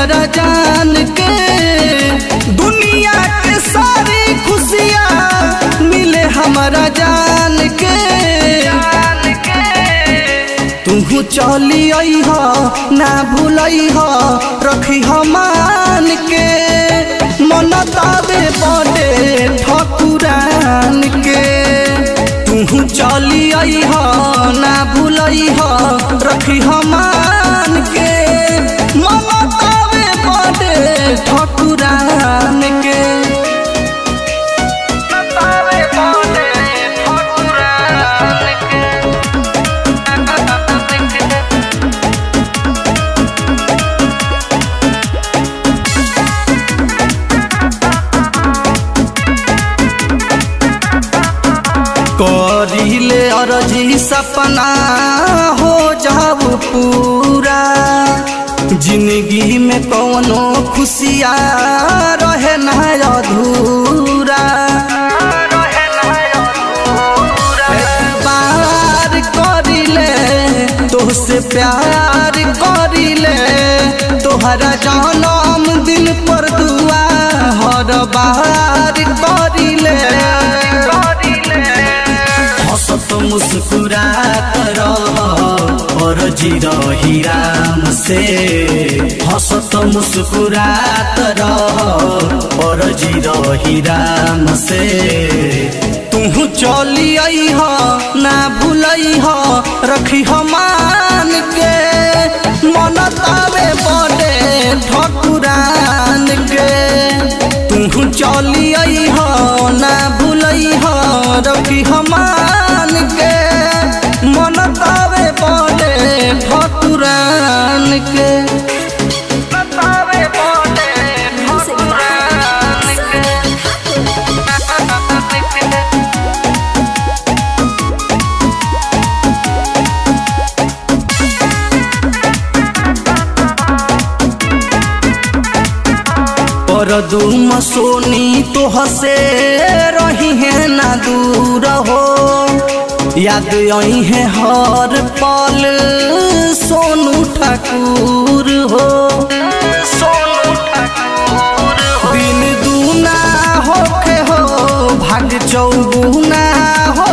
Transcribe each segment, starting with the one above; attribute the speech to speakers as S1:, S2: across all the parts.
S1: तोरा जान के। दुनिया के सारी खुशियाँ मिले हमारा जान के। तू चली हो, ना भूल हो, रखी हो के। मन ताबे पड़े ठकुरान के। तू चली हो, ना भूल हो, रखी हो करिले अरजी सपना हो जाब पूरा। ज़िंदगी में कौनो खुशिया रहे ना अधूरा। बार करिले तोहसे प्यार करिले, तोहरा जन्म दिन पर दुआ। हर बार करिले मुस्कुरात रह और ज़ीरो हीराम से हंसत मुस्कुरात रह और ज़ीरो हीराम से तू चली हो ना भूल हो रखी हो मान के। मन तावे दूम सोनी तो हसे रही है ना दूर हो। याद आई है हर पल सोनू ठाकुर हो। सोनू ठाकुर हो। भाग चौगुना हो।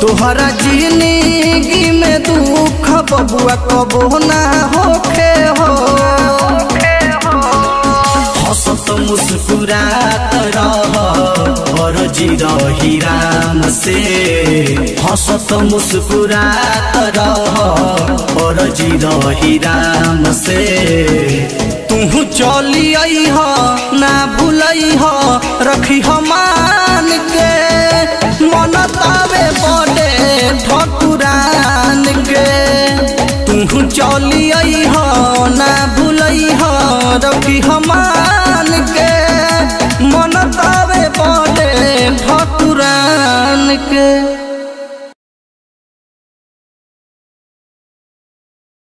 S1: तोहरा ज़िंदगी में दुख बबुआ कबो ना होके और ज़ीरो हीराम से हंसत मुस्कुरात रह और ज़ीरो हीराम से तू चली हो ना भूल हो रखी मान के मन तावे बड़े ठकुरान के तू चली हो ना भूलई हो रखी मान मन